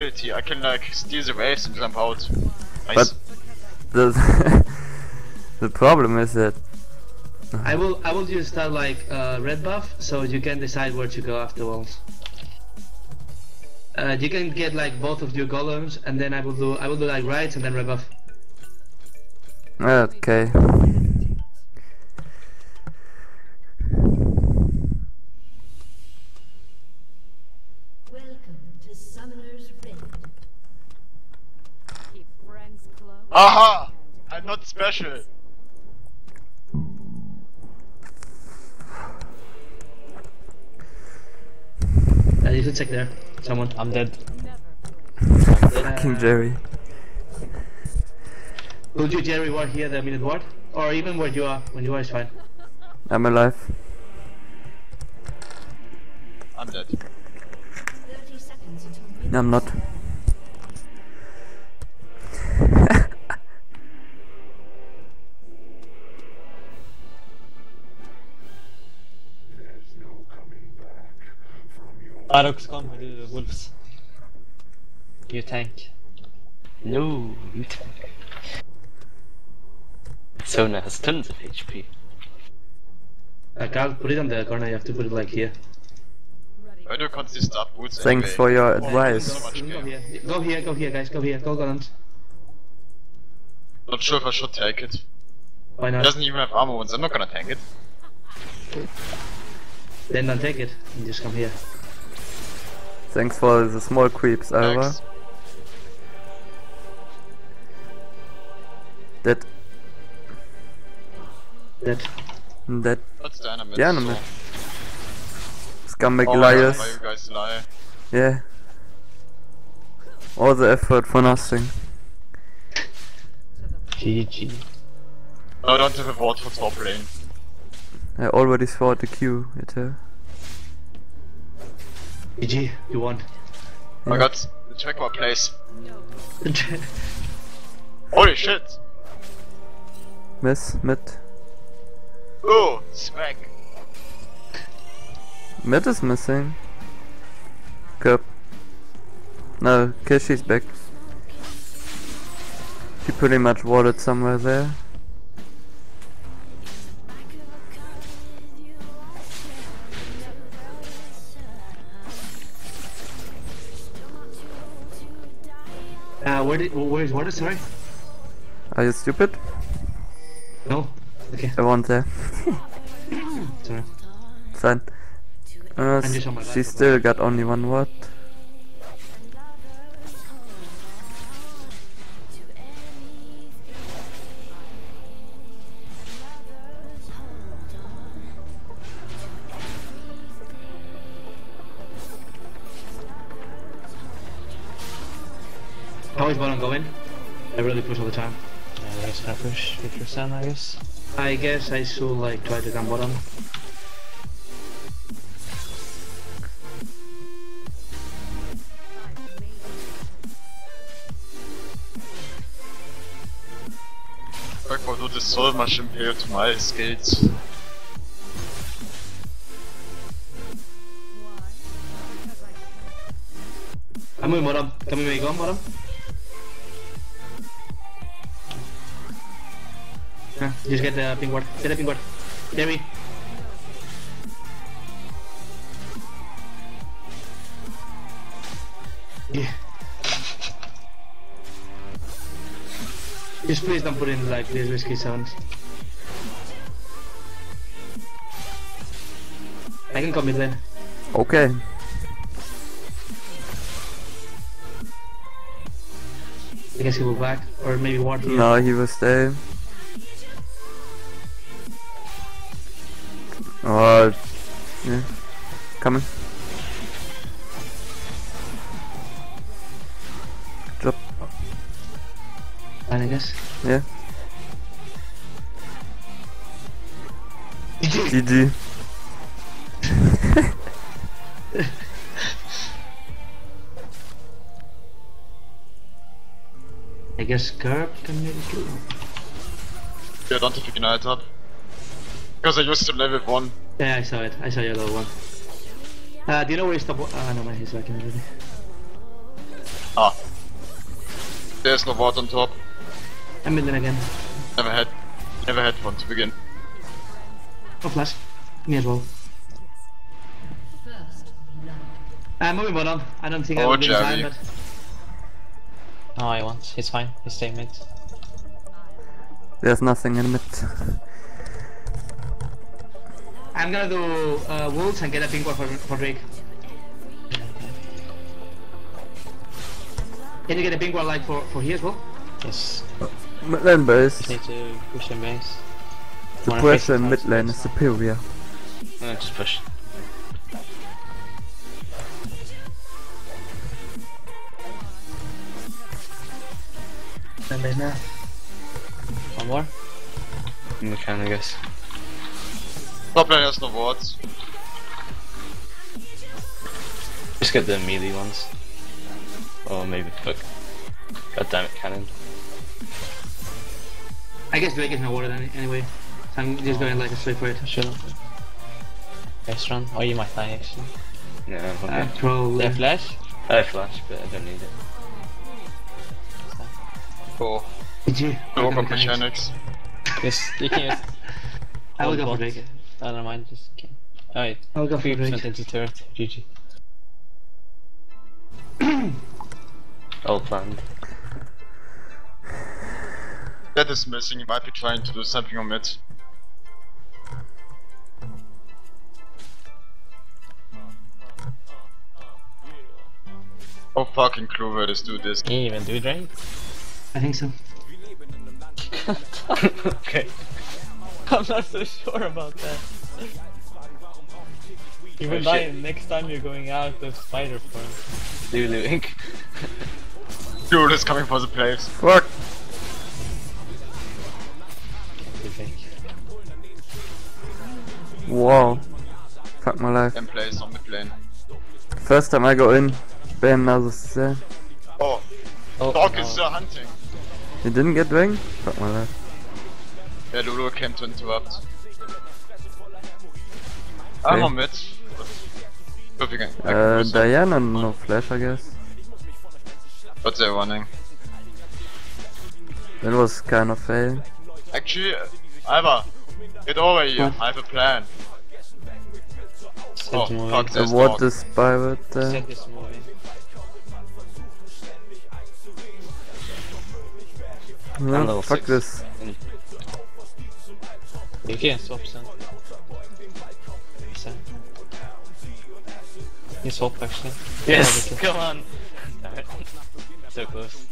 ability. I can like steal the waves and jump out. Nice. But the the problem is that I will I will just start like uh, red buff so you can decide where to go afterwards. Uh, you can get like both of your golems and then I will do I will do like right and then red buff. okay. Welcome to Summoner's Rift. Keep friends close. Aha! I'm not special. Uh, you should check there. Someone. I'm dead. Fucking Jerry. Will you Jerry ward here the minute ward? Or even where you are. When you are is fine. I'm alive. I'm dead. 30 seconds until I'm not. Arox, come with the wolves. You tank. No, you tank. Sona has tons of HP. I can't put it on the corner, you have to put it like here. Why do you constantly start boots Thanks anyway? for your oh, So advice. much Go here. Go here, go here guys, go here, go golems. Not sure if I should take it. Why It not? doesn't even have armor wounds. I'm not gonna tank it. Then don't take it and just come here. Thanks for the small creeps, Alva. Thanks. That That that That's the enemy. Dynamite. scumbag Oh liars. why you guys lie? Yeah. All the effort for nothing. GG. No, I don't have a ward for top lane. I already saw the queue at her. GG, you won. Oh my god, the track my place. Holy shit! Miss, mid. Oh, swag. Mid is missing. Cup. No, Kishi's back. She pretty much warded somewhere there. Uh, where did, where is water, sorry? Are you stupid? No? Okay, I want there. sorry. Fine. Uh, I'm just on my she still got only one ward. How is bottom going? I really push all the time. Yeah, there's gonna push 50%, I guess. I guess I should like try to come bottom. Fuck, why do this so much impale to my skills? I'm in bottom. Come with me, go on bottom. Just get the ping ward. Get the ping ward. Jerry. Yeah. Just please don't put in like these risky sounds. I can come mid lane. Okay. I guess he will back, or maybe ward. No, he will there. Guess Curb can maybe kill him. Yeah, I don't think have Ignite up. Because I used to level 1. Yeah, I saw it. I saw your little one. Uh, do you know where he's top? Ah, no, man, he's back in already. Ah. There's no ward on top. I'm mid lane again. Never had, never had one to begin. Oh, flash. Me as well. First. I'm moving bottom. I don't think I Oh, will be in time, but No, I won't. He's fine. He's staying mid. There's nothing in mid. I'm gonna do uh, wolves and get a pink one for, for Drake. Can you get a pink one like for, for here as well? Yes. Mid lane base. Just need to push him base. The pressure in the mid lane is superior. Uh, just push. Then base now. One more. We can, I guess. Top lane has no wards. Just get the melee ones. Oh, maybe. Fuck. God damn it, cannon. I guess Drake is no water any, anyway. So I'm just going like a straight for it. Shouldn't. Base run. Oh, you might die actually. No, Uh, okay. probably. Yeah, flash. I have flash, but I don't need it. Cool. GG. No Look at more mechanics. Yes, You can just. I will hold go for bot. I don't mind. Just. Can. Oh, wait. I will go for 3% Drake. into turret. GG. All planned. That is missing. He might be trying to do something on mid. Oh fucking Clover, let's do this. Can you even do Drake? I think so. okay. I'm not so sure about that. You will Oh, die next time you're going out of spider form. Lulu Inc. Dude is coming for the place. Fuck! Wow. Fuck my life. Then plays on mid lane. First time I go in, bam, now this is there. Oh, Oh, dog no. is uh, hunting. You didn't get ring? Fuck my life. Yeah, Lulu came to interrupt. I'm Okay. on mid. But we can, I can Uh, Diana, no flash, I guess. but they're running. That was kind of fail. Actually, uh, Alva, get over here. What? I have a plan. Set Oh, moving. fuck Uh, this what dog. is pirate there? No, level fuck six. this. You can't swap sen. Sen. You swap actually. Yes! Yeah, Come on! Damn it. So close.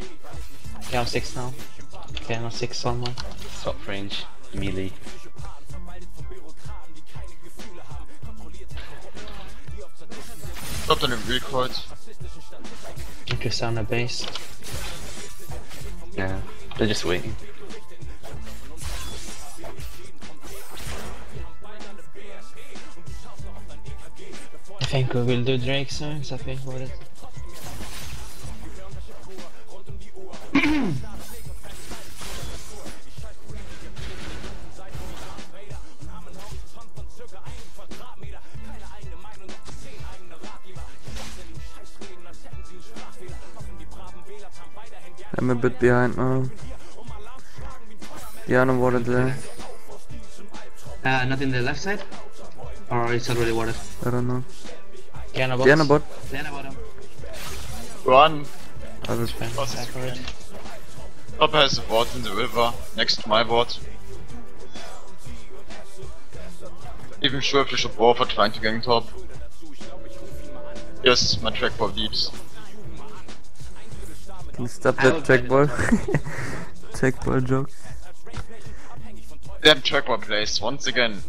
Okay, I'm six now. Okay, I'm six on one. Swap range. Melee. Stop on the recoil. Interest on the base. Yeah. They're just waiting. I think we will do Drake songs, I think about it. I'm a bit behind now. Diana water there. Uh, not in the left side? Or it's already watered? I don't know. Diana box. Diana bot. Then bottom. Run. I will Fine, What's back his for it. Top has a ward in the river, next to my ward. Even sure if you should war for trying to gang top. Yes, my track for leaps. Can you stop that try check ball? check ball joke. Damn track place once again.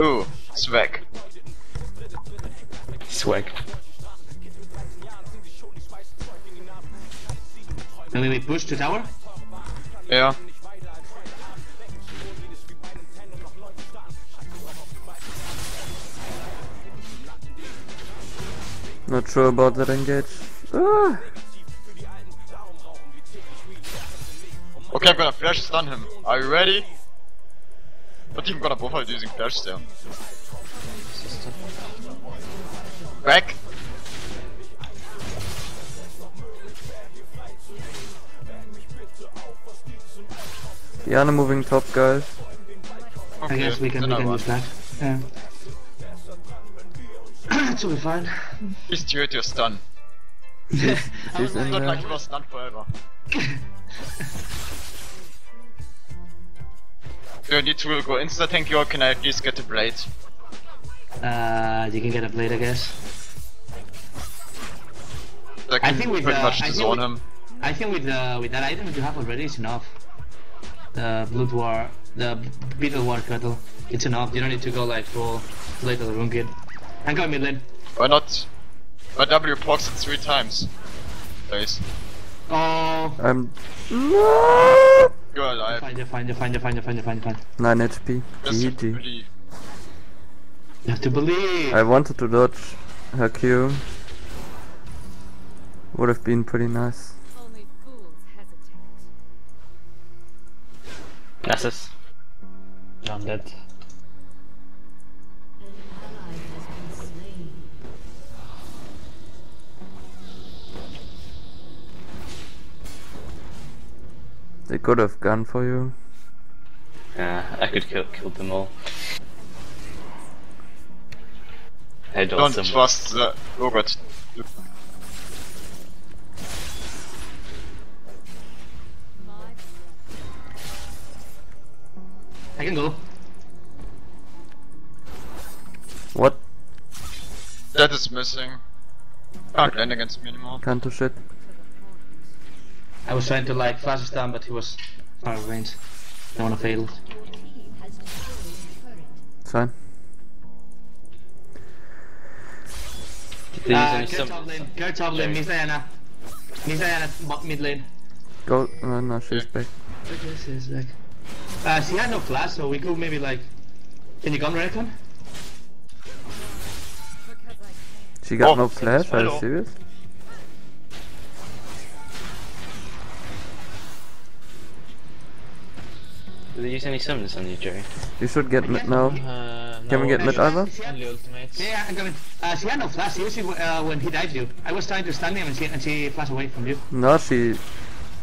Ooh, swag. Swag. Maybe we push to tower? Yeah. Not sure about that engage. Ah, Okay, I'm gonna flash stun him. Are you ready? But I'm gonna bother using dash there. Back! The other moving top, guys. Okay, I guess we can, we can that. Yeah. all be fine. He's due to stun. He's not like he was stunned forever. Do I need to go insta tank you or can I at least get the blade? Uh, you can get a blade, I guess. I can think with, pretty uh, much I think with- him. I think with uh, with that item you have already, it's enough. The blood war, the Bilgewater Cutlass, it's enough. You don't need to go like full blade of the Ruined King. I'm going mid lane. Why not? Why W procs it three times? Please. Oh, I'm. No! You're alive. fine, you're fine, you're fine, you're fine, you're fine, you're fine, you're fine. 9 HP. Just GG. You have to believe. I wanted to dodge her Q. Would have been pretty nice. Only fools hesitate. Nasus. I'm dead. They could have gone for you. Yeah, I could kill kill them all. Head Don't on someone. trust the. Oh god. I can go. What? That is missing. Can't land against me anymore. Can't do shit. I was trying to like flash stun, but he was far of range. Don't wanna fail. Your team has destroyed a turret. It's fine. Did they Uh, go sum- top lane, go top lane, miss Diana. Miss Diana, bo- mid lane. Go. Uh, no, she's back. This is like. Uh, she had no flash, so we could maybe like. Can you come, Recon? She got Oh, no flash? Are you serious? Did they use any summons on you, Jerry? You should get mid now. Uh, Can we no, get mid Alva? She had, Only ultimates. yeah, I'm coming. Uh, she had no flash. Usually, uh, when he died you, I was trying to stun him and she and she flashed away from you. No, she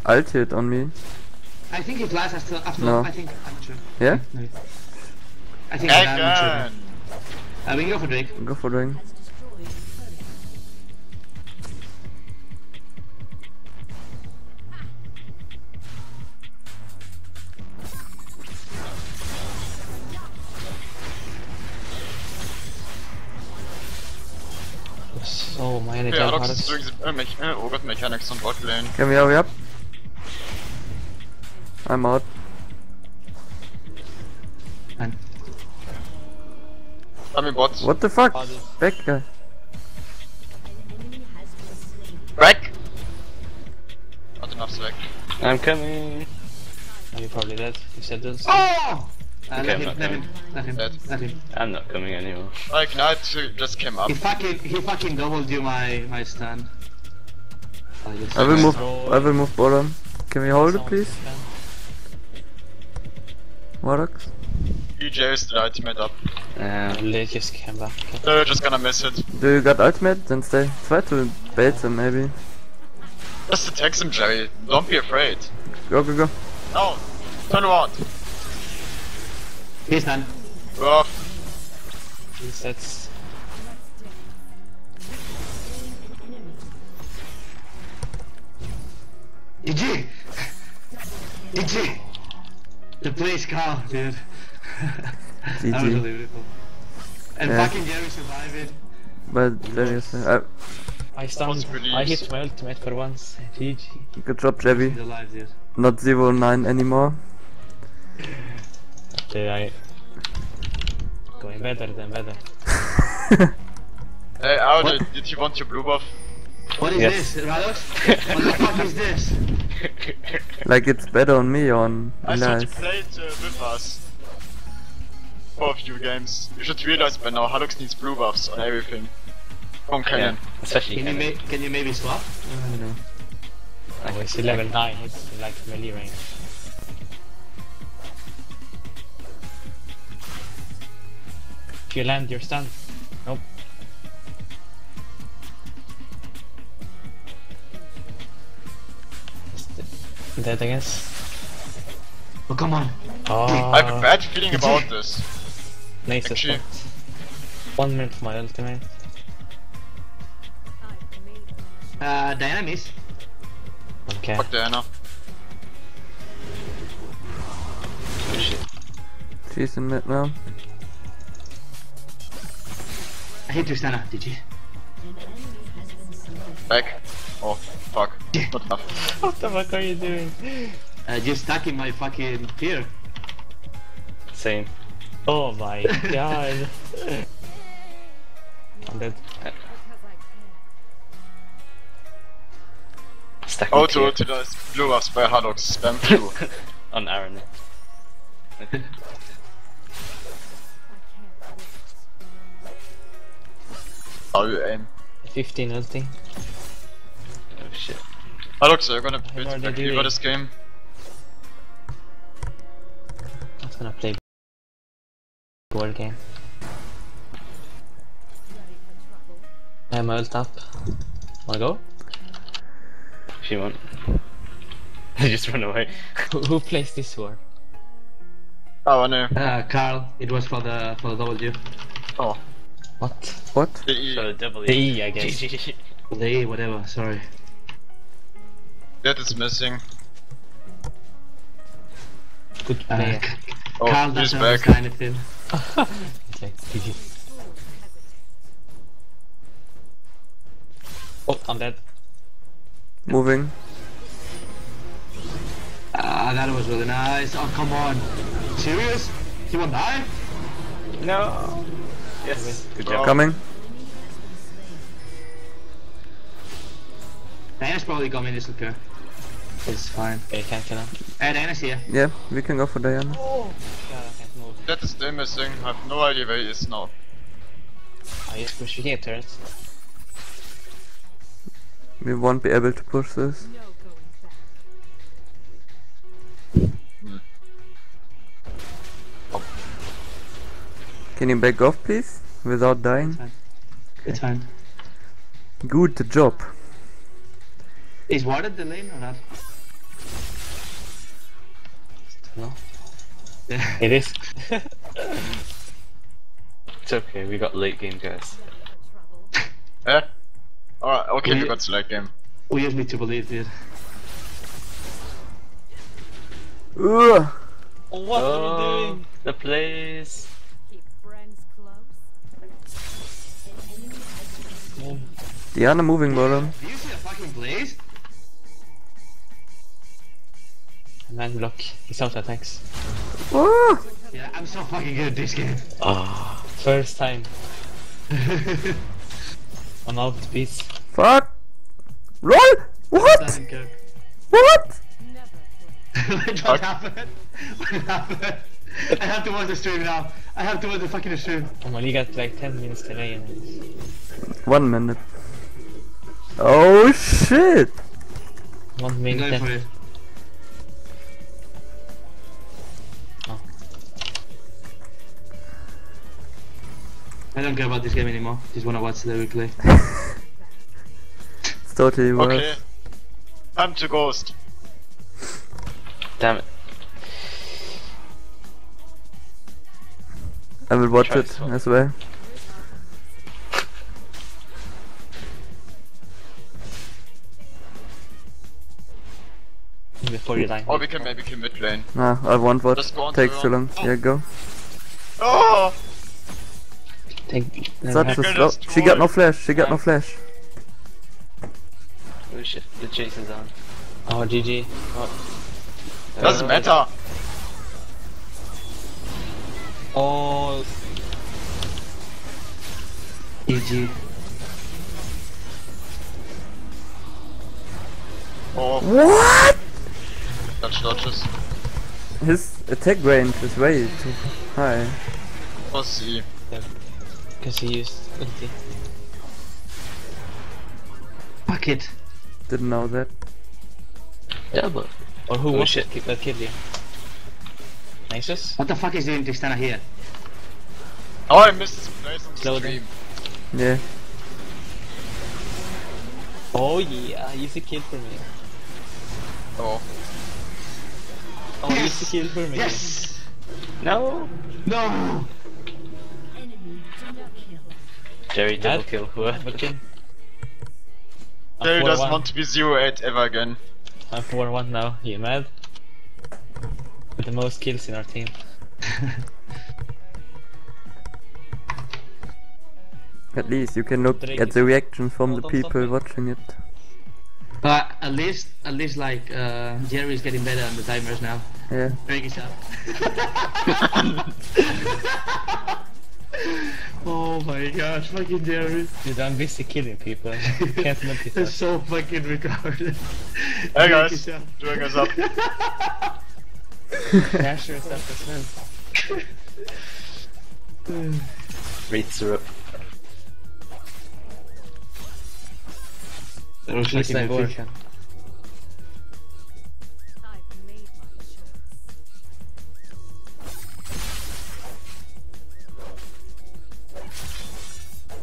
ulted on me. I think he flashed after. after No. I think. I'm not sure. Yeah? Maybe. I think. I'm not sure. Uh, we can go for Drake. Go for ring. Oh, my energy Yeah, yeah, Alex is doing the uh, mech uh, oh god, mechanics on bot lane. Can we hurry up? I'm out. Fine. I mean bot. What the fuck? How did- Back guy. An enemy has been slain. Back! Not enough slack. I'm coming. Oh, you're probably dead. You said this. Oh! Uh, Okay, let, I'm him, not let him, let him, Dead. let him. I'm not coming anymore. Like, Knight just came up. He fucking, he fucking doubled you my, my stun. Oh, yes. I will move. Throw- I will move bottom. Can we hold it, Someone please? can. Warlocks? EJ is the ultimate up. Uh, They just came back. They're just gonna miss it. Do you got ultimate? Then stay. Try to bait them, maybe. Just attack him, Jerry. Don't be afraid. Go, go, go. No! Turn around! He's done. Oh, He sets. GG! GG! The place calm, dude. that was GG. really beautiful. And Yeah. fucking Jerry survived it. But seriously, uh, I stunned. I hit my ultimate for once. GG. good job, Jebby. He's alive, dude. Not zero nine anymore. Did I. Going better than better. hey, Audi, did you want your blue buff? What is Yes. this, Rados? what the fuck is this? like it's better on me on I thought you nice. played uh, with us. For a few games. You should realize by now Halux needs blue buffs on everything. From yeah, especially Can you, can you maybe swap? I don't know. Oh, it's level 9. It's like melee range. You land, you're stunned. Nope. Dead, I guess. Oh, come on. Oh, I have a bad feeling about this. Nice Actually- One minute for my ultimate. Uh, Diana miss. Okay. Fuck Diana. oh shit. She's in mid now. I hit Tristana, did you? Back. Oh, fuck. Not enough. What the fuck are you doing? Uh, just stuck in my fucking pier. Same. Oh my god. I'm dead. Stacking Auto tier utilized blew us by Hardox spam Q. on Aaron. How you aim? 15 ulting. Oh shit. Hardox, are you gonna What beat are they back doing? Eva this game? Not gonna play board game. I have my ult up. Wanna go? If you want. just run away. Who, who plays this war? Oh I know. Uh, Carl, it was for the for the W. Oh, What? What? the E. So double The E, I guess. The E, whatever. Sorry. That is missing. Good Uh, player. Oh, Carl he's doesn't back. understand anything. okay, GG. Oh, I'm dead. Moving. Ah, that was really nice. Oh, come on. Serious? He won't die? No. Yes. Good job. Coming. Diana's probably coming me this liquor. It's fine. Okay, can't kill him. Uh, Diana's here. Yeah, we can go for Diana. Oh! God, I can't move. That is still missing. I have no idea where he is now. I just push the turrets. We won't be able to push this. Can you back off, please? Without dying? It's fine. Good job. Is water the lane or not? No? It is. It's okay. We got late game guys. Eh? Alright, okay, We- we got select game. we just need to believe, dude. Ugh. what are you doing? The place. Diana moving bottom. Do you see the fucking blaze? Man block. He's out attacks. Ah! Yeah, I'm so fucking good at this game. Ah. First time. On all speeds. Fuck! LOL! What? Doesn't care. What? Wait, what happened? What happened? I have to watch the stream now. I have to watch the fucking stream. Oh my, you got like 10 minutes delay in this. One minute. Oh shit! One I'm minute. going for 10. it. Oh. I don't care about this game anymore. Just wanna watch the replay. It's totally worth. Okay. Time to ghost. Damn it. I will watch Try it as well. Before you die. Or oh, we can maybe kill mid lane. Nah, I won't watch. Just go on Takes too your- long. Yeah, go. Oh! Take, Such a Hacker slow. She got no flash. She got no flash. Oh shit. The chase is on. oh, GG. Doesn't matter. Oh, GG. Oh. oh, What? Dodge dodges. His attack range is way too high. Or C. because he used ulti. Fuck it. Didn't know that. Double. Or who Oh, was shit. it that killed you? Nasus? What the fuck is doing Tristana here? Oh, I missed his place on Slow stream. Yeah. Oh yeah, easy kill for me. Oh. I want you to kill for me. Yes! No! No! Enemy double kill. Jerry double Mad? kill. What? Okay. I'm Jerry doesn't 4-1. want to be 0-8 ever again. I'm 4-1 now. You mad? With the most kills in our team. At least you can look Drake at the reactions from the people watching it. But at least, at least like, uh, Jerry's getting better on the timers now. Yeah. Break it up. oh my gosh, fucking Jerry. Dude, I'm busy killing people. Can't look it. That's so fucking retarded. Hey guys, it doing us up. Crash yourself as well. Wreaths are I've made my choice.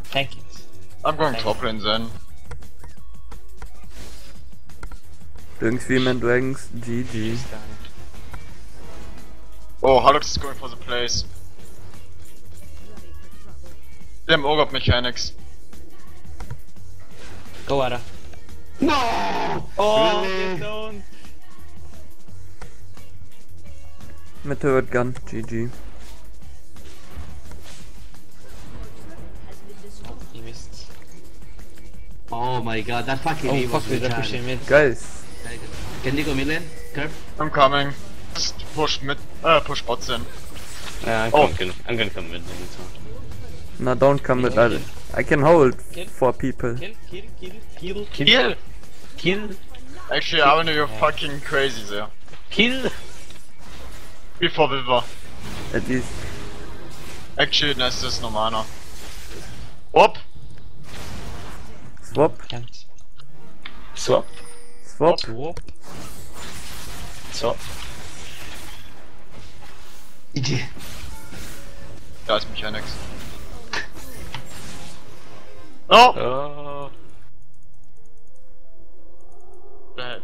Tank it. I'm going top lane then. Doing Stream Dragons, GG. Oh, Halux is going for the place. Ready for trouble. Damn ogre mechanics. Go Ara. No! Oh, Really? don't. Meteor gun, GG. Oh my god, that fucking Oh fuck, was they're pushing mid. Guys, Can you go mid lane? Curb? I'm coming. Just push mid, uh, push bots in. Nah, I'm, Oh. gonna, I'm gonna come mid anytime. No don't come with that. I can hold four people. Kill, kill, kill, kill, Kill! Kill! Actually, I wanna go fucking crazy there. Kill! Before Viva. At least. Actually, nice, there's no mana. Whoop! Swap, Can't. Swap. swap. Whoop. Swap. Yeah. Guys, mechanics. No! Oh. Bad.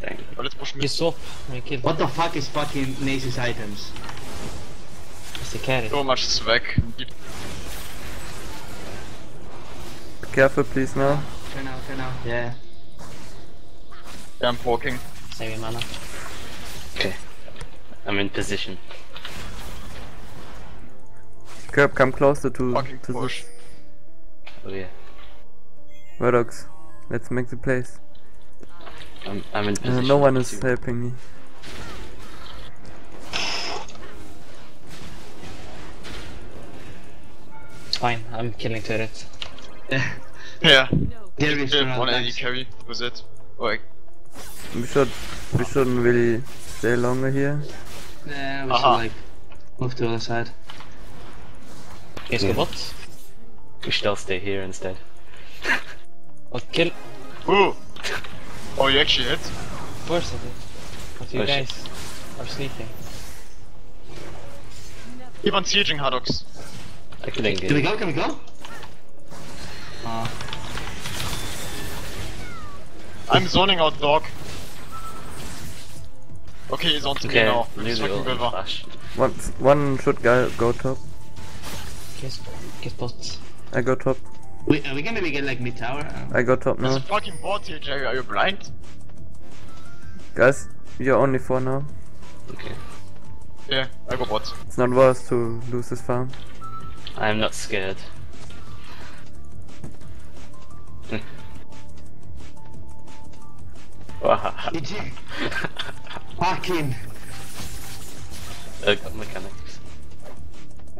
Dang. Oh, let's push You mid. swap. We. What the fuck is fucking Nace's items? It's the carry. So much swag. Be careful please now. Turn out, turn out. Yeah. Yeah, I'm poking. Saving mana. Okay. I'm in position. Curb, come closer to, Fucking to push. Oh yeah. the Redox. Let's make the place. I'm, I'm in Uh, no one is helping me. It's fine. I'm killing turrets. Yeah. Yeah. Jerry's Yeah, turn out 180 nice. carry was it. I- We should we shouldn't really stay longer here. Yeah, we Aha. should like move to the other side. Yes, Yeah. go bot. We should all stay here instead. What kill? Ooh! Oh, you actually hit? Of course I did. But you Oh, shit. guys are sleeping. Keep on sieging, Hadox. I could engage. Can we go? Can we go? Uh, I'm zoning out dog. Okay, he's on to me Okay, now. He's fucking ult and Viva. flash. One one should go go top. Kiss, kiss bot. I go top. we, uh, we can maybe get like mid tower. Um, I go top There's now. a fucking bot here, Jerry. Are you blind? Guys, you're only four now. Okay. Yeah, I go bot. It's not worth to lose this farm. I'm not scared. Wahaha. GG. Fucking. Uh,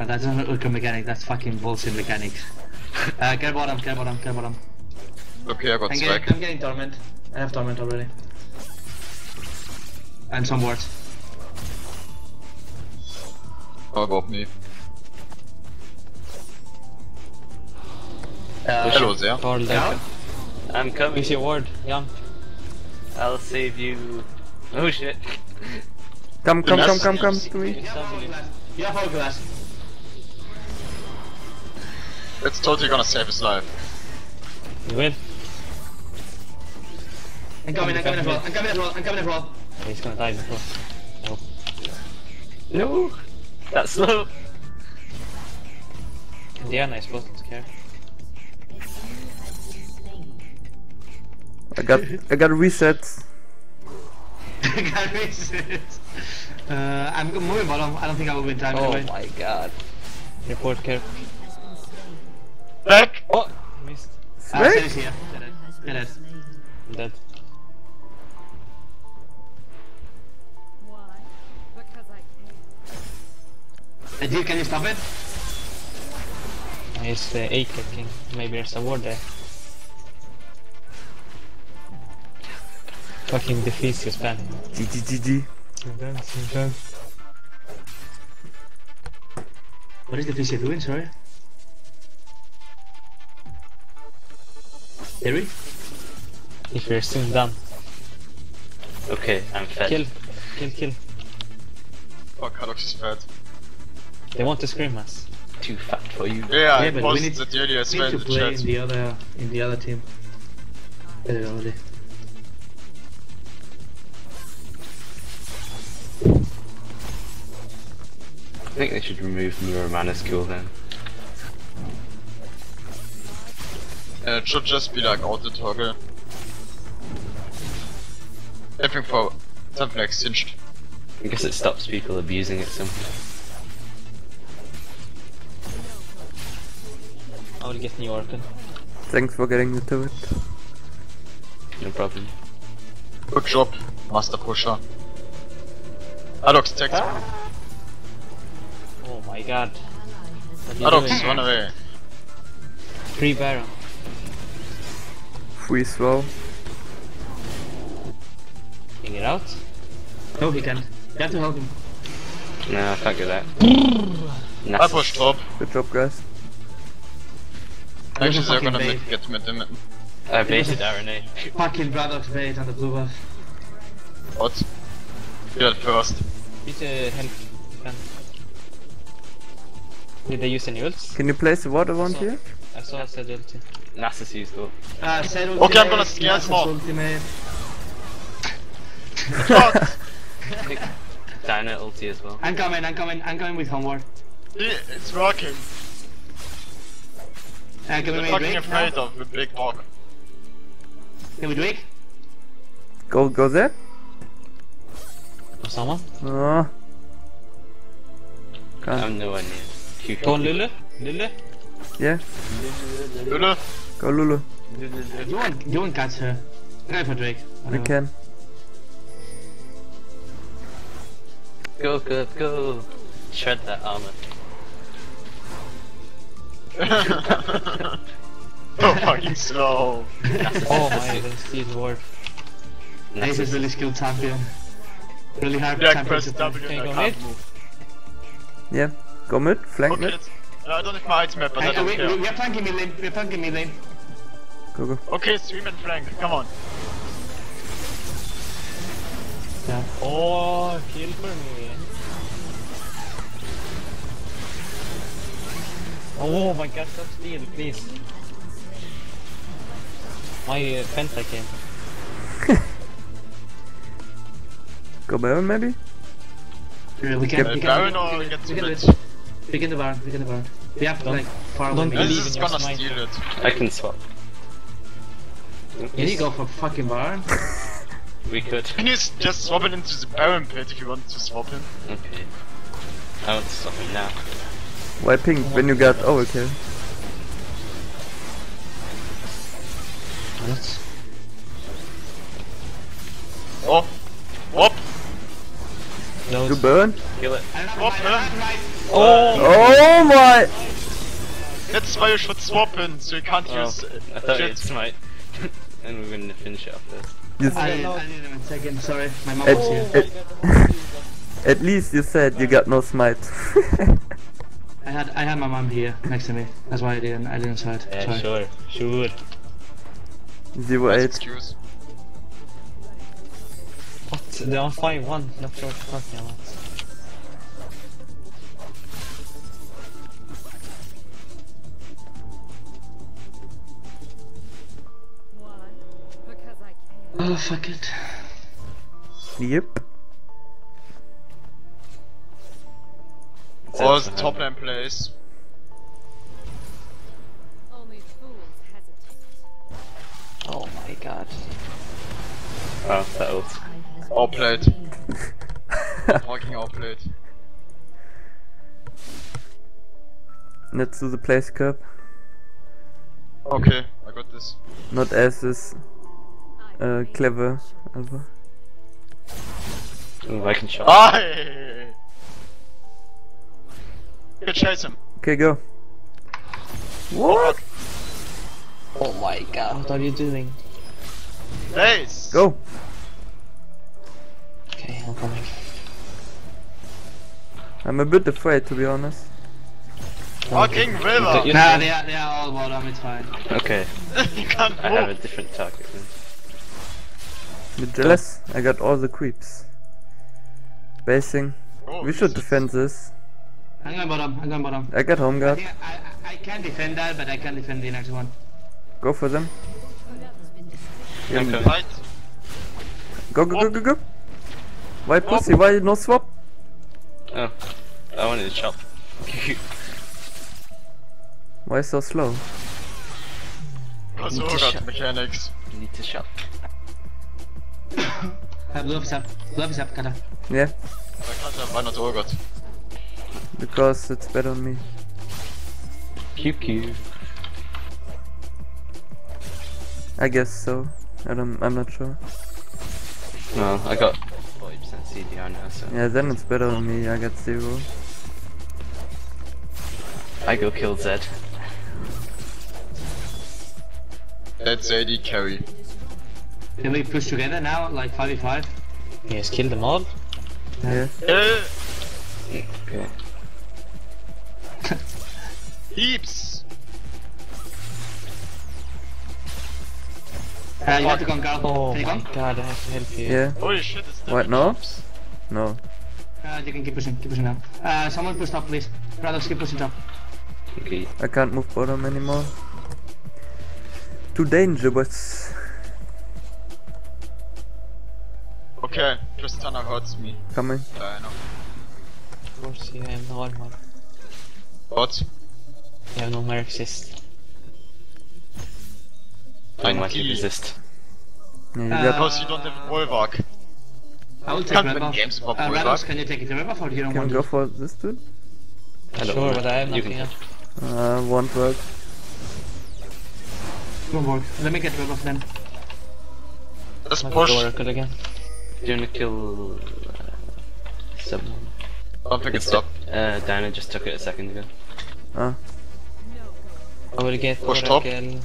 got mechanics. Uh, that's not ultra mechanic, that's fucking bullshit mechanics. Uh, get bottom, get bottom, get bottom. Okay, I got I'm getting, I'm getting torment. I have torment already. And some wards. How about me? Uh, Hello there. Carl, Yeah? I'm coming. Where's your ward? Jan. I'll save you. Oh shit. Come come come come come to me. You have hourglass. You have hourglass. It's totally gonna save his life. You win. I'm coming, I'm coming as well, I'm coming as well, I'm coming as well. He's gonna die before. No. No! That's slow! Diana is supposed to care. I got I got reset. I Got reset. Uh, I'm moving bottom. I don't think I will win time Oh anyway. my god. Report care. Back! Oh! Missed. Uh, Sid Snake? is here. Dead it. Dead. I'm dead. Why? Because I can. Jill, can you stop it? He's uh, A clicking. Maybe there's a ward there. Fucking defeats your spam. GG GG. What is the PC doing? Sorry. Derry? If you're soon done. Okay, I'm fed. Kill. Kill, kill. Fuck, Alex is fat. They want to scream us. Too fat for you. Yeah, Yeah, but we need- that earlier as We need to the play chat. in the other in the other team. Get it already. I think they should remove Muramana skill then. Äh, and it should just be like auto toggle. Everything for something like cinched. I guess it stops people abusing it somehow. I will get new Orcan. Thanks for getting the turret. No problem. Good job, Master Pusher. Alex, text me. Oh my god. What are you Alex, doing? run away. Free Baron. Free throw. Can get out? No, he can't. You have to help him. No, I can't get that. I Nasus. pushed top. Good job guys. Actually, they're gonna bait. make, get mid in it. I baited RNA. Fucking Braddock's bait on the blue buff. What? Do that first. Use a help. Can. Did they use any ults? Can you place the water one So- here? I saw said ulti. Nasus used ult. Uh, Zed Okay, I'm gonna ultimate, scare Nasus Small. ultimate. What? Diana ulti as well. I'm coming, I'm coming, I'm coming with homeward. Yeah, it's working. Uh, can we I'm make fucking Drake afraid now? of the big dog. Can we Drake? Go go there? Someone? Oh. Can't. I'm nowhere near. Q- Go on Lulu? Lulu? Yeah. Lulu? Go Lulu. You won't, you won't catch her. I'm for Drake. We Whatever. can. Go, go, go! Shred that armor. so fucking slow. Oh my, the steel ward. Ace is really skilled champion. Really hard Yeah, champion press to W Can you go mid? move. Yeah. Go mid. Flank Okay, mid. It's, I don't have my item map, but I Hey, uh, don't we, we, care. we are flanking mid lane. We are flanking mid lane. Go go. Okay, stream and flank, come on. Yeah. Oh, kill for me. Oh my god, stop steal, please. My uh, penta came. Go Baron maybe? Yeah, we can, Uh, we can, Baron we or can, we get can, we can, split? do it. we can do Baron, we can do Baron. We have to Don't- like far away. don't mid. believe This is your gonna smite. steal it. I can swap. Can you go for fucking Baron? We could. Can you just swap it into the Baron pit if you want to swap him? Okay. I want to stop him now. Why pink when you got oh okay. What? Oh! Whoop! Right, I him. don't have right. Oh Oh! my! That's why you should swap him, so you can't Oh, use uh, I thought shit. you'd smite. and we're gonna finish it off this. You I, s- I didn't even second, sorry. My mom It- was here. it- at least you said you got no smite. I had I had my mom here next to me. That's why I didn't I didn't side. Yeah, Sorry. sure, sure. Zero Nice eight. excuse. What? They're on 5-1, not sure what you're talking about. Why? Because I can. Oh fuck it. Yep. Or the top lane plays. Only fools hesitate. Oh my god. Oh, that ult. All played. Fucking all played. Let's do the place cup. Okay, I got this. Not as is uh, clever, aber. Ooh, I can shot. Aye! You can chase him. Okay, go. What? Oh my god, what are you doing? Base! Go. Okay, I'm coming. I'm a bit afraid to be honest. Fucking river! You- Nah, they are, they are all bottom, it's fine. Okay, you can't I have a different target. then. You jealous? I got all the creeps. Basing. Oh, We should defend this. I'm going bottom, I'm going bottom. I got home I, guard. I, I, I can defend that, but I can defend the next one. Go for them. Okay. Go, go, go, go, go. Why pussy? Why no swap? Oh, I wanted to chop. Why so slow? Because Need to mechanics. You need to shop. Blue is up, blue is up, Kata. Yeah, I can't have why not Urgot? because it's better on me. QQ. I guess so. I don't. I'm not sure. No, I got 40% CDR now, so Yeah, then it's better on me. I got zero. I go kill Zed. That's AD carry. Can we push together now, like 5v5? Yes, kill them all. Yeah. Eh, Okay. Heaps! Uh, you have to come, Carl. Oh my come? god, I have to help you. Yeah. Holy shit, it's What, no? ups. No. Uh, you can keep pushing, keep pushing now. Uh, someone push top, please. Brothers, keep pushing top. Okay. I can't move bottom anymore. Too dangerous. Okay, Tristana hurts me. Coming. I know. Of course, you have no armor. What? You have no mere resist. I might Monkey. resist. Yeah, you Uh, got. Because you don't have a bulwark. I will take Can't win games without Uh, bulwark. Rados, can you take it to red buff you don't Can want we go to? for this dude? I don't Sure, know. but I have You nothing can- else. Uh, won't work. Don't work. Let me get red buff then. Let's My push. Oracle again. Do you wanna kill uh, someone? I don't think it's It's up. uh, Diana just took it a second ago. Ah, I will get Push top. Oracle.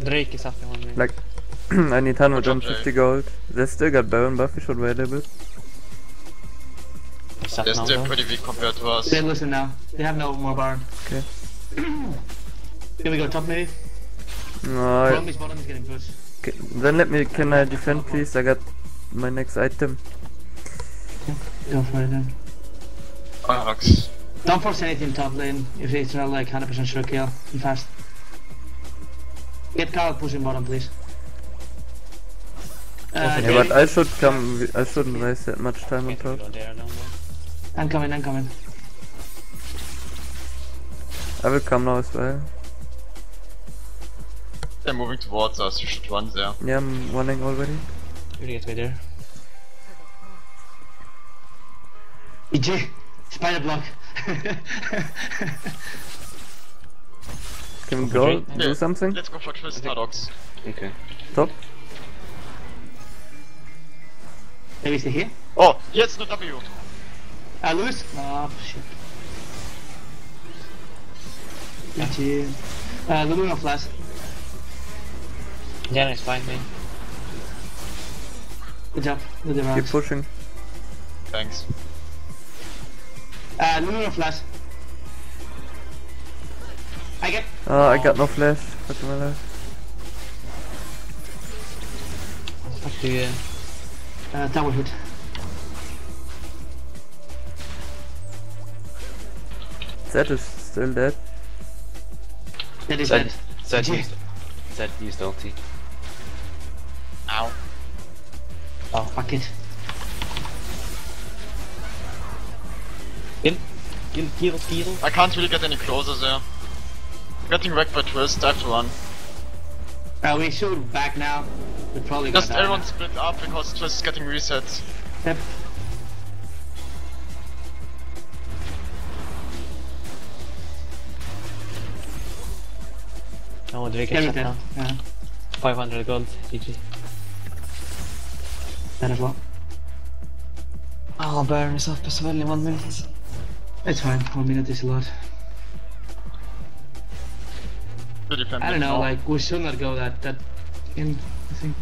Drake is up on me. like I need 150 gold. They still got Baron buff. We should wait a bit. They're now still though. pretty weak compared to us. They listen now. They have no more Baron. Okay. Can we go top maybe? No, Bottom is bottom is getting pushed. Okay, then let me. Can I defend, please? I got my next item. Go for it then. Onyx. Don't force anything top lane if it's not like 100% sure kill and fast. Get Carl pushing bottom, please. Uh, Yeah, but I should come. I shouldn't waste that much time on top. go there down there. I'm coming, I'm coming. I will come now as well. They're moving towards us, you should run there. Yeah, I'm running already. You get me there. EJ, spider block. Can we go Drake? do Yeah. something? Let's go for Tristadox. Okay. Top. Maybe stay here. Oh, jetzt no W. Uh, Lewis? Oh, shit. EJ. Uh, Lulu no flash. Yeah, is fine, man. Good job. Good job. Keep Alex. pushing. Thanks. Uh, Lulu no flash. I get. Oh, I got no flash. Fuck my life. Fuck the uh, double hit. Zed is still dead. Zed is dead. Zed used, Zed used ulti. Ow. Oh, fuck it. Kill, kill, kill, kill. I can't really get any closer there. Getting wrecked by Twist, I have to run. Uh, we should back now. We're probably gonna Just die. everyone split up because Twist is getting resets. Yep. Oh, Drake is shut Everything. down. Yeah, 500 gold, GG. that as well. Oh, Baron is up as well in one minute. It's fine. One minute is a lot. To defend I don't know. Like we should not go that that in. I think.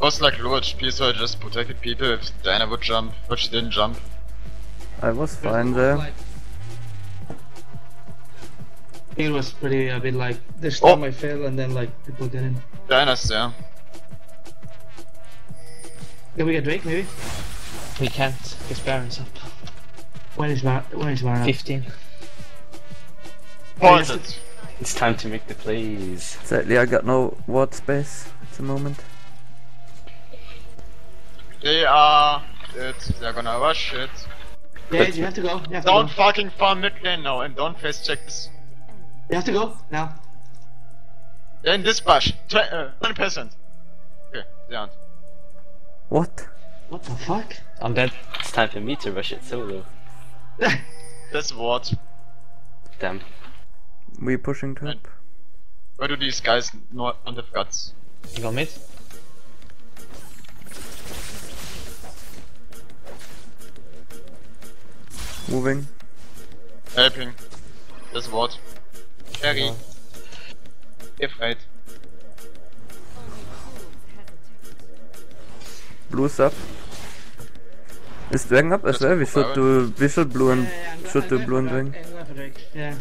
was like low HP, so I just protected people if Diana would jump, but she didn't jump. I was fine there. Like, it was pretty a bit like this Oh. time I fell and then like people didn't. Diana's there. Can we get Drake maybe? We can't, because Baron's up. When is Var? When is Varna? 15. Oh, Pause yes, it. It's time to make the plays. Sadly, I got no ward space at the moment. They are it. They're gonna rush it. Yeah, you have to go. You have to Don't go. fucking farm mid lane now and don't face check this. You have to go now. In this bush. Tw- uh, 20%. Okay, they aren't. What? What the fuck? I'm dead. It's time for me to rush it solo. That's what. Damn. We pushing top? Why do these guys not, not have guts? You got mid? Moving. Helping. That's what. Carry. If right. Blue's up. Is Dragon up as well? We should do. We should blue and Yeah, should do blue and for Dragon. Drake. I'm going for Drake. Yeah.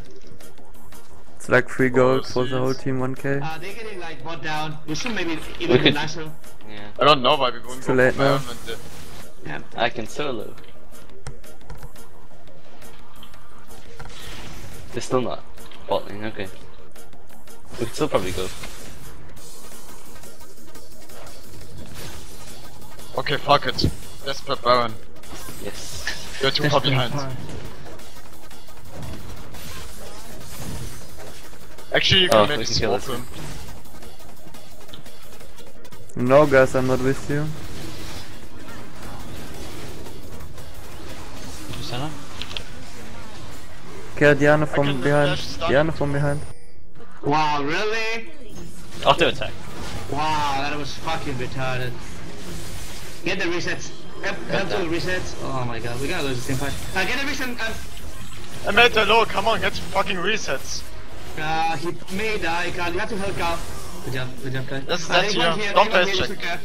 It's like free gold Oh, for the whole team. 1k. Uh, they're getting like bot down. We should maybe We even could- get nicer. Yeah. I don't know why we wouldn't Too go late now. Baron when the- Yeah. I can solo. They're still not bottling, okay. We can still probably go. Okay, fuck it. Desperate Baron. Yes. You're too far behind. Actually, you can Oh, maybe we can kill swap him. No, guys, I'm not with you. Luciana? Okay, Diana from behind. Diana from behind. Wow, really? Auto attack. Wow, that was fucking retarded. Get the resets. Help, help to resets. Oh my god, we're gonna lose this team fight. Uh, get the reset. Uh, I made the low, come on, get fucking resets. Uh, he may die, God. You have to help Cal. Good job, good job, guys. That's- Uh, that's anyone here. Don't anyone face here check. to care?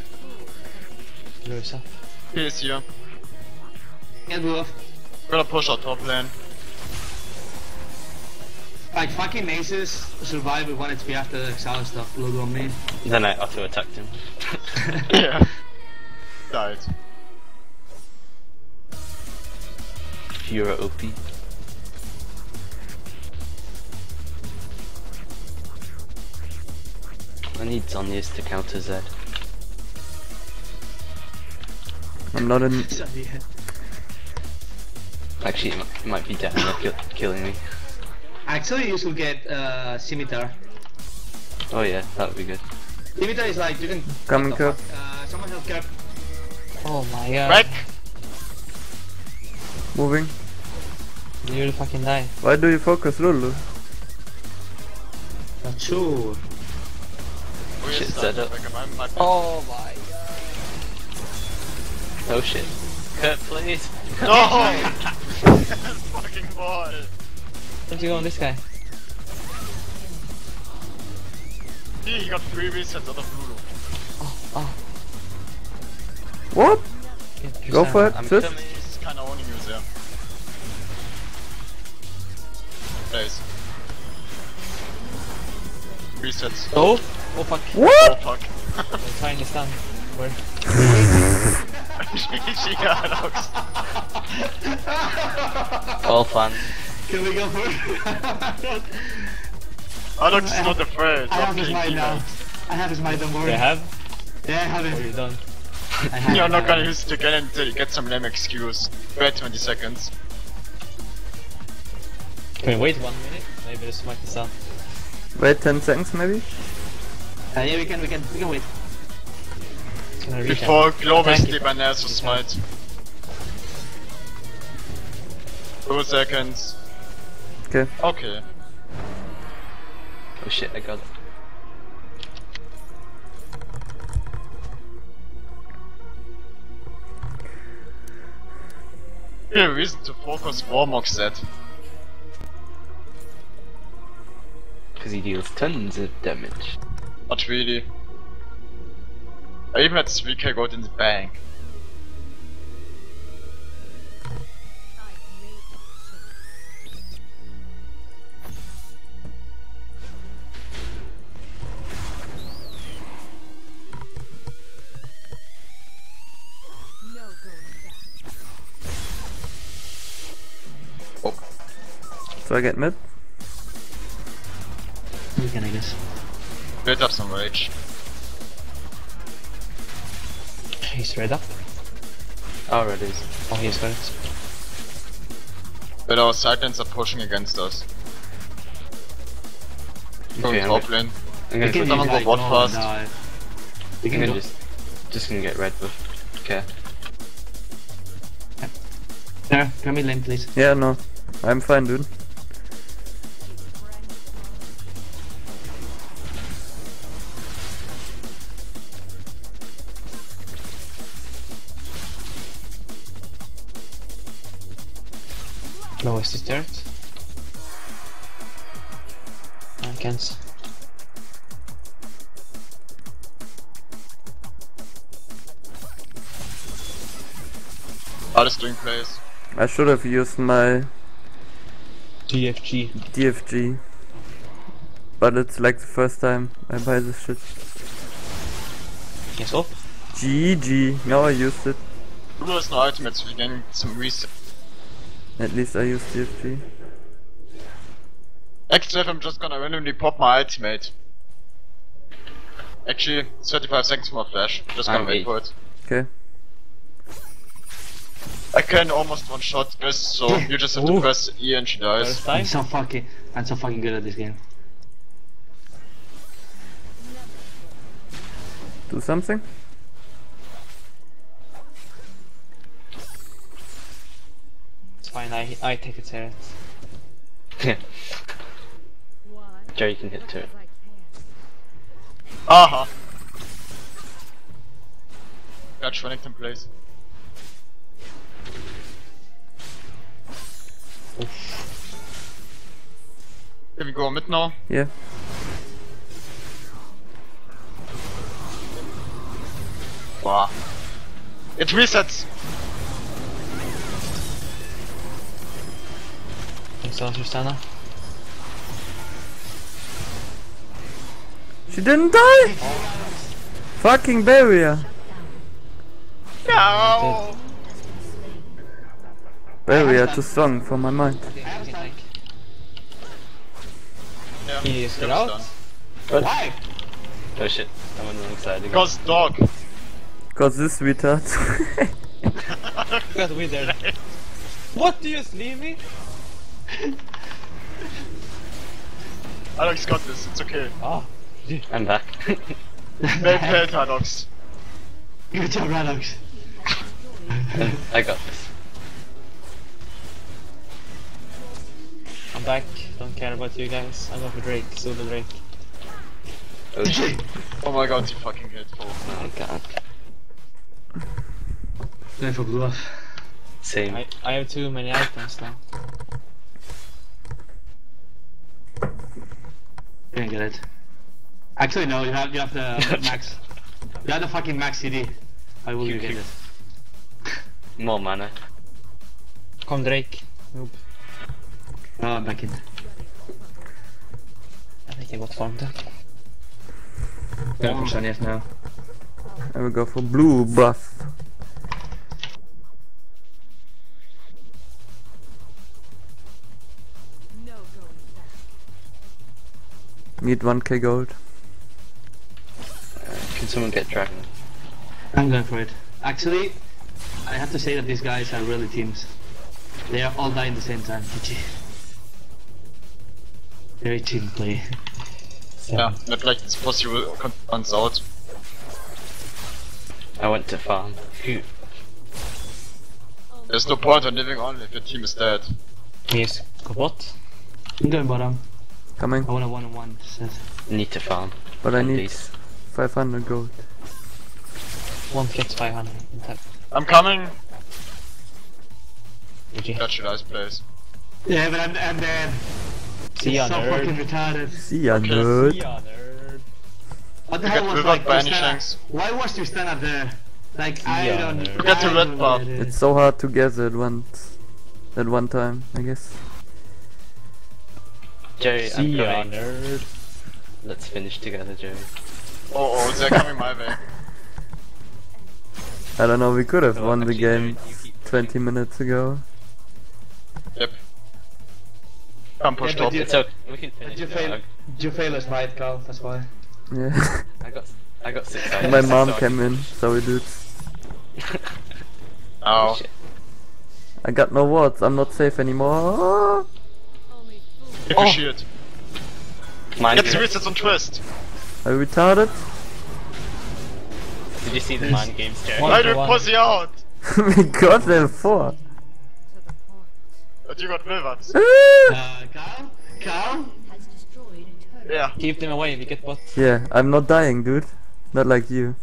Blue is up. He is here. Get blue off. Gonna push our top lane. Like fucking aces survive with 1 HP after the Exile stuff. Logo on me. Then I auto attacked him. yeah. Died. You're OP. I need Zhonya's to counter Zed. I'm not in. Sorry. Actually, it might, it might be Diana kill, killing me. Actually, you should get uh, Scimitar. Oh yeah, that would be good. Scimitar is like, you can. Coming what up. Uh, someone help Cap. Oh my god. Wreck! Moving. You will fucking die. Why do you focus Lulu? Not sure. Oh, Shit, yes, set up. like, I'm- I'm- Oh my god. Oh shit. Cut, please. No! fucking ball. Where'd you go on this guy? He he got three resets out of Lulu. Oh, What? get Go for it. I'm Just. coming. He's kinda owning you there. Nice. Resets. Oh! Oh fuck. Oh What? fuck. I'm trying to stun. Where? GG Alex. All fun. Can we go for it? Alex is not afraid. I have his mind now. I have his mind, don't worry. They have? Yeah, I have Or oh, you it. don't? I have You're not gonna use it again until you get some lame excuse. Wait 20 seconds. Can we wait one minute? Maybe this might be sell. Wait 10 seconds maybe? Uh, yeah, we can, we can, we can wait. It's gonna reach Before Globus Thank you. the Nasus smite. Two seconds. Okay. Okay. Oh shit, I got it. Yeah, reason to focus Warmog set. Because he deals tons of damage. Not really. I even had 3k gold in the bank. So I get mid? Build up some rage. He's right up. Oh, it is. Oh, he's got. But our sidelines are pushing against us. Going Okay, I'm, top lane. I'm gonna, can someone just, go like, bot go fast. die. We I'm can just, just gonna get red buff. Okay. There, come in lane, please. Yeah, no. I'm fine, dude. I should have used my GFG. DFG. But it's like the first time I buy this shit. Yes, up. GG. Now I used it. Blue has no ultimates, we're getting some reset. At least I used DFG. Actually, if I'm just gonna randomly pop my ultimate. Actually, 35 seconds more flash. Just gonna I'm wait eight. for it. Okay. I can almost one shot this, so you just have to Ooh. press E and she dies. I'm so fucking, I'm so fucking good at this game. Do something? It's fine, I, I take a turret. Yeah. Why? Jerry can hit turret. Because I can. Aha! Got Shronic in Can we go mid now? Yeah. Wow. It resets! Exhaust your stunner. She didn't die! Fucking barrier! No! Barrier too strong for my mind. Yeah, He is it get out. done. Why? Oh shit, I'm on the wrong side again. Because dog. Cause this retard. Got withered. what do you just leave me? Alex got this, it's okay. Oh. I'm back. Well played, Alex. Good job, Radox. I got this. I'm back. Don't care about you guys. I'm going for Drake. Solo Drake. Oh. Oh my god, he fucking hit. Oh. Oh god. Going for blue off. Same. I, I have too many items now. You can get it. Actually, no. You have you have the max. You have the fucking max CD. Why will you get it? More mana. Come Drake. Noob. Oh, I'm back in. I think I got farmed up. Going for Zhonya's now. I will go for blue buff. No. Need 1k gold. Uh, can someone get dragon? I'm going for it. Actually, I have to say that these guys are really teams. They are all dying at the same time. GG. Very team play. Ja, nicht vielleicht das possible runs out. I went to farm. There's no point on living on if your team is dead. He's bot. I'm going bottom. Coming, I want a one on one set. Need to farm. but I need Indeed. 500 gold. One gets 500. I'm coming! GG. That should ice place. Yeah, but I'm, I'm dead. See ya, so nerd. fucking retarded. See ya, Okay. nerd. Yeah, nerd. What the You hell was rivered like by any chance? Why was you stand up there? Like I Yeah, don't. nerd. Look at the red don't bar. it. It's so hard to gather at once. At one time, I guess. Jerry, See I'm ya, coming. nerd. Let's finish together, Jerry. Oh, oh, they're coming my way. I don't know, we could have Oh, won the game Jerry, 20 minutes ago. Come push Yeah, top. you- It's okay. We can Did you it. fail? I, Did you fail us right, Carl? That's why. Yeah. I got. I got six items. My mom so came in, sorry dudes. Ow. Oh. Shit. I got no wards, I'm not safe anymore. Give Oh. me shield. Mind Get the games. resets on twist. Are you retarded? Did you see the mind games, Jerry? One Why to do you one. pussy out? we got them four. But you got Wilvards. Uh, Carl? Carl? Has destroyed a turret. Yeah. Keep them away, we get bot. yeah, I'm not dying, dude. Not like you.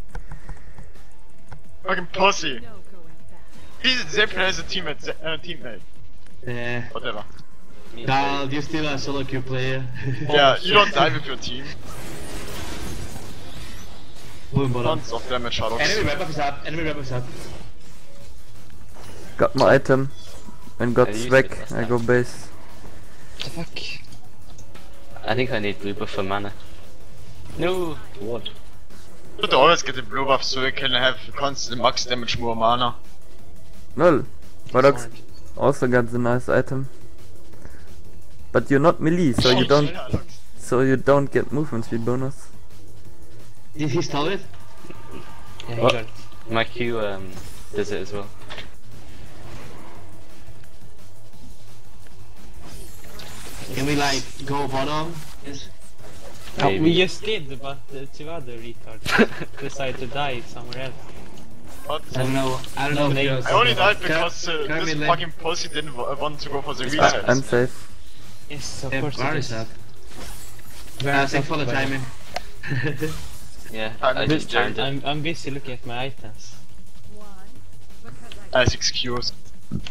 Fucking pussy. No going back. He's they play as a teammate. Uh, teammate. Yeah. Whatever. Me, Carl, you're still a solo queue player. Yeah, you don't die with your team. Boom, bottom. Tons of damage, Shadows. Enemy wrap up is up. Enemy wrap up is up. Got my item. And got I used it I go base. What the fuck? I think I need blue buff for mana. No. What? You should always get the blue buff so you can have constant max damage more mana. Lol. Bodox Smart. also got the nice item. But you're not melee, so you don't so you don't get movement speed bonus. Did he stole it? Yeah, he What? got. My Q um does it as well. Can we like go bottom? Yes. Oh, we just did, but the two other retards decided to die somewhere else. What? I don't know. I don't No, know. they- if I only died because uh, can we this lane- fucking pussy didn't want to go for the I, reset. I'm safe. Yes, of Yeah, course bar it is is. up. Uh, thanks for the timing. Yeah, I'm I just just- timed it. I'm, I'm busy looking at my items. Why? Because I As excuse.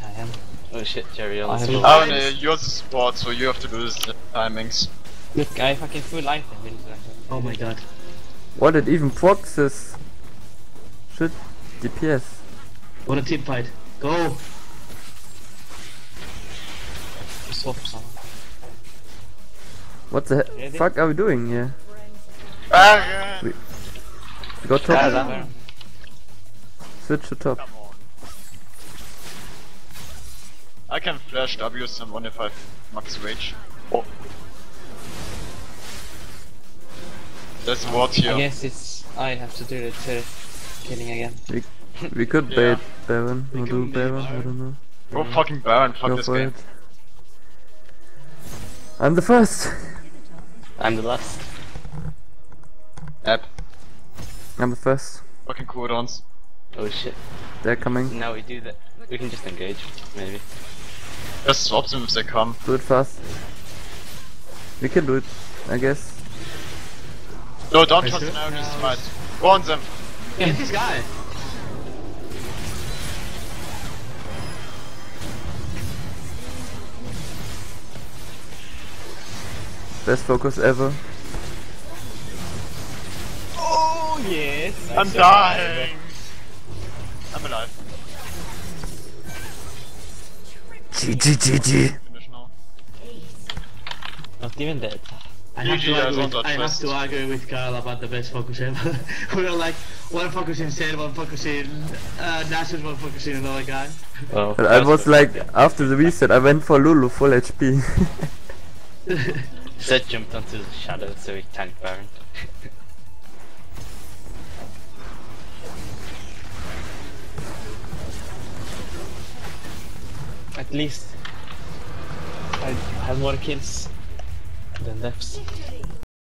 I am. Oh shit, Jerry I on have the a- Oh, no, you're the support, so you have to do the timings. Look, I have fucking full item build right oh my god. What it even proxies? Shit. DPS. What a team fight. Go! Swap some. What the he- Ready? fuck are we doing here? Ah, We- Go top. Ah, that- Baron. Switch to top. I can flash W's and 1 if I have max rage. Oh. There's a ward I here. guess it's I have to do the turret killing again. We could Yeah. bait Baron or do can Baron, I don't know. Go fucking Baron, fuck Go this for game. it. I'm the first! I'm the last. App. I'm the first. Fucking cooldowns. Oh shit. They're coming. Now we do that. We can just engage, maybe. Just swap them if they come. Do it fast. We can do it, I guess. No, don't trust an no. smite. Go on them. Get this guy! Best focus ever. Oh yes! I'm dying. I'm alive. GG GG. Not even dead. I have, to GG, argue with, I have to argue with Carl about the best focus ever. We're like, one focusing Sand, one focusing uh, Nasus, one focusing another guy. Oh, But I that was good. like, after the reset, I went for Lulu full HP. Zed jumped onto the shadow, so he tanked Baron. At least I have more kills. than deaths.